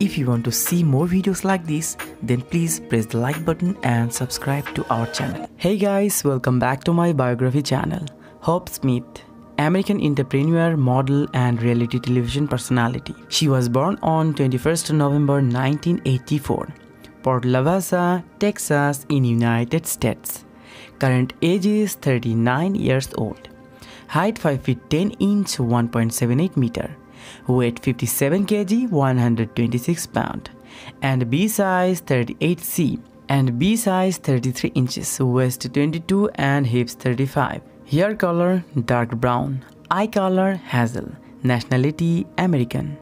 If you want to see more videos like this, then please press the like button and subscribe to our channel. Hey guys, welcome back to my biography channel. Hope Smith, American entrepreneur, model, and reality television personality. She was born on 21st November 1984, Port Lavaca, Texas, in United States. Current age is 39 years old. Height 5 feet 10 inch 1.78 meter weight 57 kg 126 pound and B size 38C and B size 33 inches waist 22 and hips 35 hair color dark brown. Eye color hazel. Nationality American